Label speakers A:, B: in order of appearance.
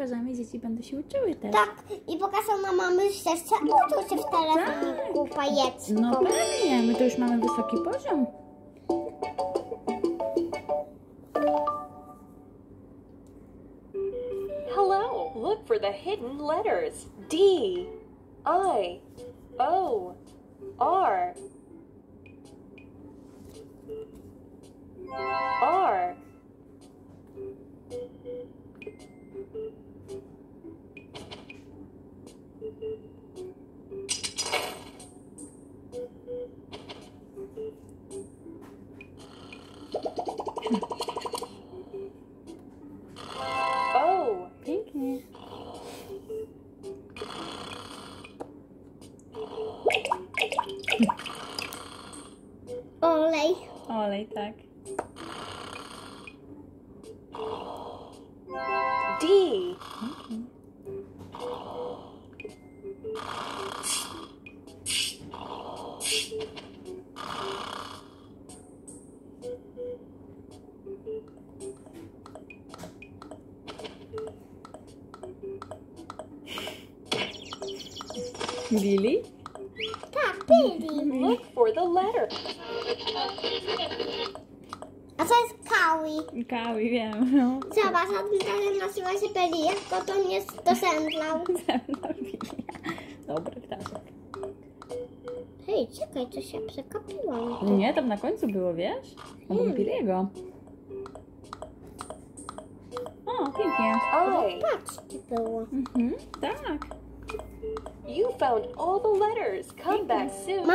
A: pokażemy i dzieci będą się uczyły też.
B: Tak, i pokazał na mamy ścieżce, uczył się w telefoniku pajecku.
A: No pewnie, my to już mamy wysoki poziom.
C: Hello, look for the hidden letters D, I, O, R, R. O.
A: Pięknie.
B: Olej.
A: Olej, tak.
C: D.
A: Lili?
B: Tak, byli.
C: Look for the letter.
B: A co jest kawi?
A: Kawi, wiem. No.
B: Zobacz, talent nazywa się Peli, jak go to nie dosędlał.
A: Dobry ptaszek.
B: Hej, czekaj, to się przekapiłam.
A: Nie, tam na końcu było, wiesz? Obok Billiego. O, pięknie.
C: I.
B: Patrz, tu było.
A: Mhm, tak.
C: You found all the letters. Come back soon.